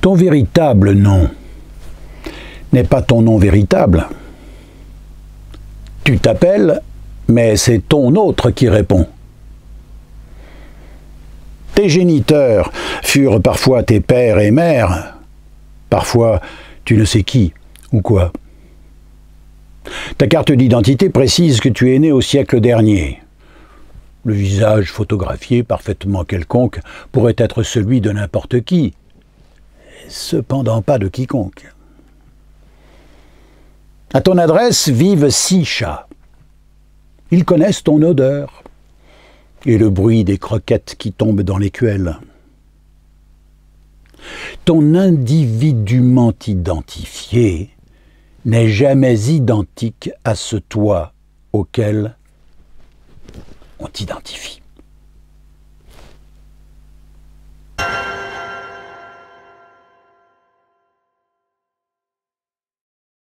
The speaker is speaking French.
Ton véritable nom n'est pas ton nom véritable. Tu t'appelles, mais c'est ton autre qui répond. Tes géniteurs furent parfois tes pères et mères, parfois tu ne sais qui ou quoi. Ta carte d'identité précise que tu es né au siècle dernier. Le visage photographié parfaitement quelconque pourrait être celui de n'importe qui, cependant pas de quiconque. À ton adresse vivent six chats. Ils connaissent ton odeur et le bruit des croquettes qui tombent dans l'écuelle. Ton individuement identifié n'est jamais identique à ce toi auquel on t'identifie.